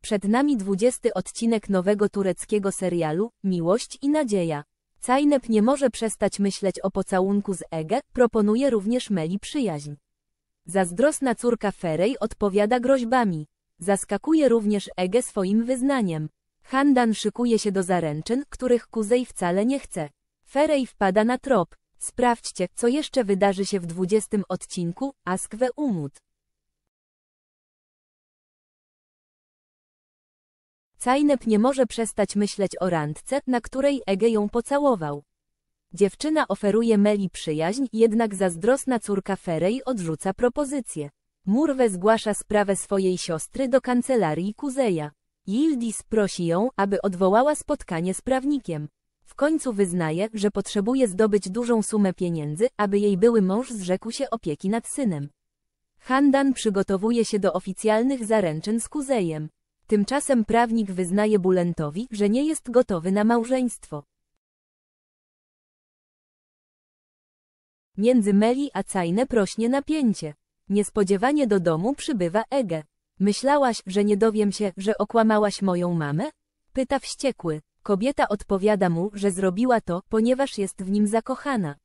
Przed nami 20 odcinek nowego tureckiego serialu Miłość i Nadzieja. Cajnep nie może przestać myśleć o pocałunku z Ege, proponuje również Meli przyjaźń. Zazdrosna córka Ferej odpowiada groźbami. Zaskakuje również Ege swoim wyznaniem. Handan szykuje się do zaręczyn, których Kuzej wcale nie chce. Ferej wpada na trop. Sprawdźcie, co jeszcze wydarzy się w 20 odcinku Ask we Umut. Cajnep nie może przestać myśleć o randce, na której Ege ją pocałował. Dziewczyna oferuje Meli przyjaźń, jednak zazdrosna córka Ferej odrzuca propozycję. Murwe zgłasza sprawę swojej siostry do kancelarii Kuzeja. Yildiz prosi ją, aby odwołała spotkanie z prawnikiem. W końcu wyznaje, że potrzebuje zdobyć dużą sumę pieniędzy, aby jej były mąż zrzekł się opieki nad synem. Handan przygotowuje się do oficjalnych zaręczyn z Kuzejem. Tymczasem prawnik wyznaje Bulentowi, że nie jest gotowy na małżeństwo. Między Meli a Cajne prośnie napięcie. Niespodziewanie do domu przybywa Ege. Myślałaś, że nie dowiem się, że okłamałaś moją mamę? Pyta wściekły. Kobieta odpowiada mu, że zrobiła to, ponieważ jest w nim zakochana.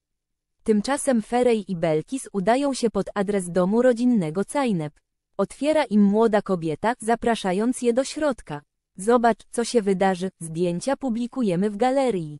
Tymczasem Ferej i Belkis udają się pod adres domu rodzinnego Cajnep. Otwiera im młoda kobieta, zapraszając je do środka. Zobacz, co się wydarzy, zdjęcia publikujemy w galerii.